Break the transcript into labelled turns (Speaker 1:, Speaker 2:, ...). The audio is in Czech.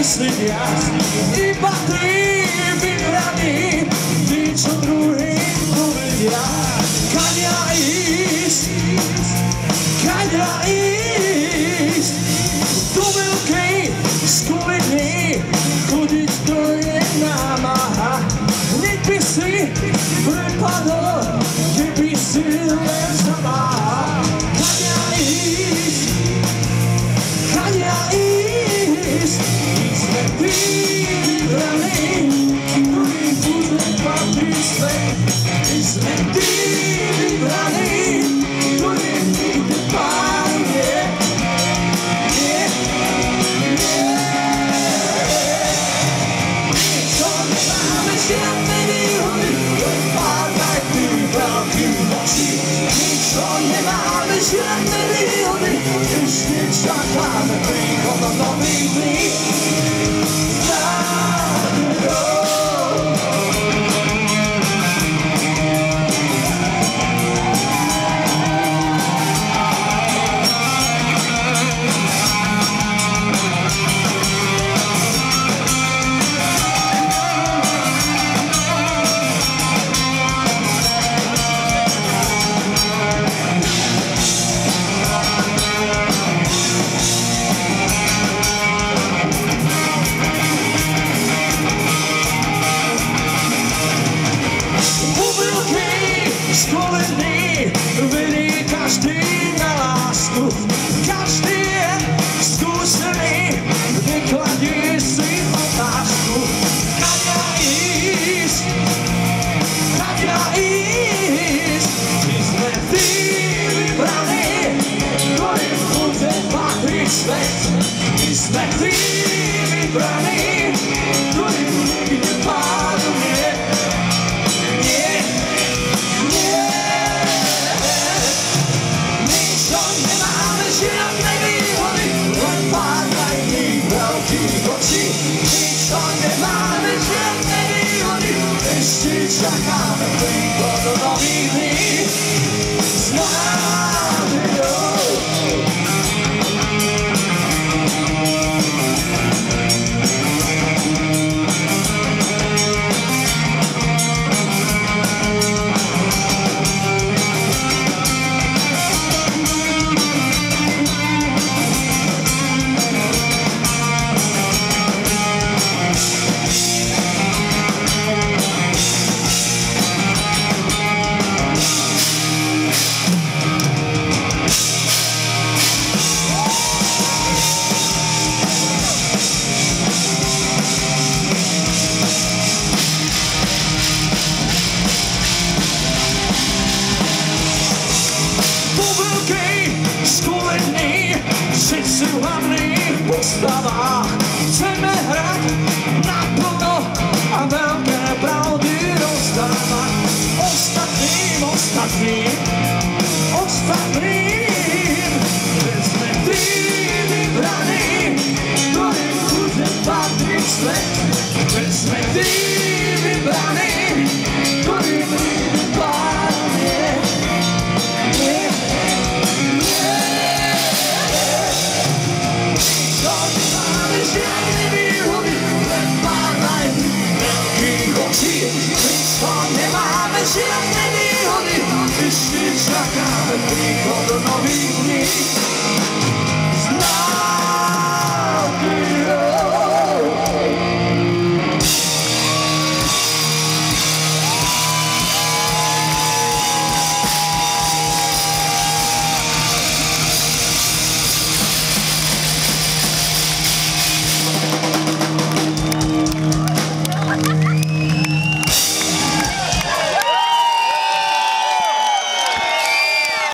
Speaker 1: desligar E bater vir pra mim De outro encontrar do isso Calha isso. Tu meu quem? Escolhi Onde estou na marra Nem pensei Preparou Que pensei Nessa marra z koleny vedí každý na lásku. Každý je skúsený, nekladí si otázku. Kaďa ísť, kaďa ísť, my sme tí vybraní, ktorým bude patriť svet. My sme tí vybraní, ktorým Shut down the Don't the me. Smile. Bubylky z kolení, všetci hlavní v postavách. Chceme hrať naplno a veľké pravdy rozdávať. Ostatným, ostatným, ostatným. Veď sme tí vybraní, ktorým bude patriť svet. Veď sme tí vybraní, Nic to nie mamy zielonej oni Wyszli czeka, tylko do nowych dni